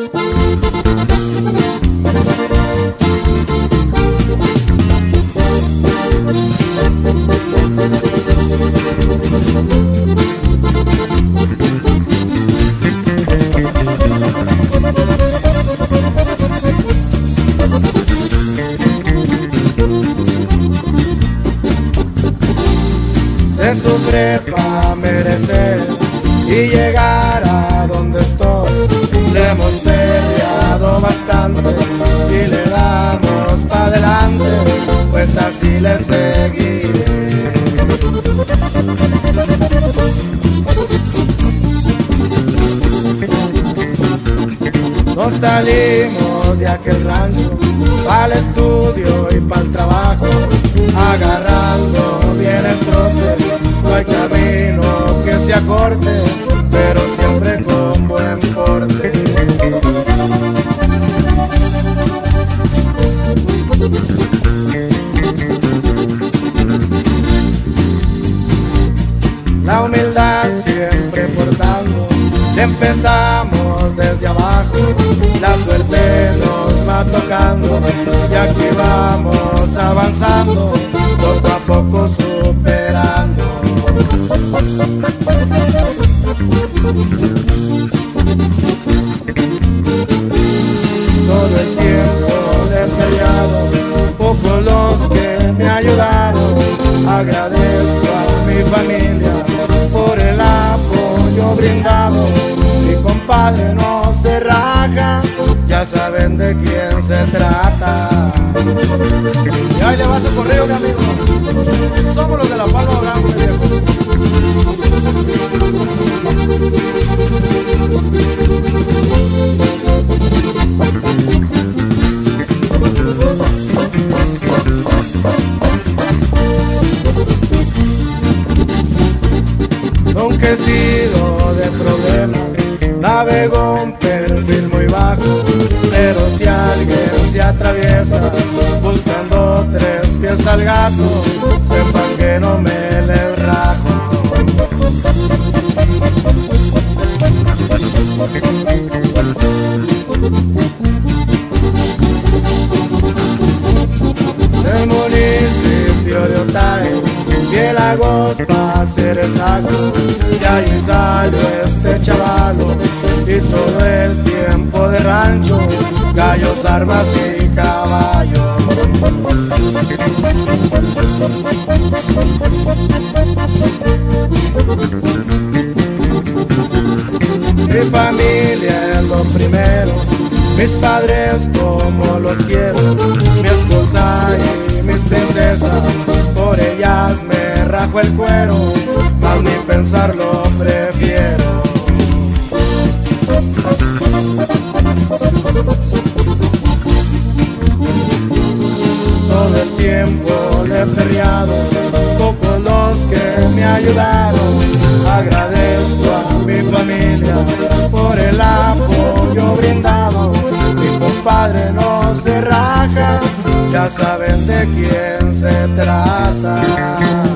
Se sufre para merecer y llegar a donde estoy. Y le damos para adelante, pues así le seguiré. Nos salimos de aquel rancho, el estudio y para el trabajo, agarrando bien el trote, no hay camino que se acorte, humildad siempre portando, empezamos desde abajo, la suerte nos va tocando y aquí vamos avanzando, poco a poco superando. Todo el tiempo peleado, pocos los que me ayudaron, agradezco a mi familia brindado. Mi compadre no se raja, ya saben de quién se trata. Y ahí le vas el correo, mi amigo. Somos los de la Palma Blanca. Nunca he sido navego un perfil muy bajo, pero si alguien se atraviesa buscando tres pies al gato, sepan que no me le rajo. Del municipio de Otay, Piélagos ser exacto, y ahí salió este chavalo, y todo el tiempo de rancho, gallos, armas y caballos. Mi familia es lo primero, mis padres como los quiero, mi esposa y mis princesas, por ellas me rajo el cuero, más ni pensarlo tiempo le he perreado, pocos los que me ayudaron, agradezco a mi familia por el apoyo brindado. Mi compadre no se raja, ya saben de quién se trata.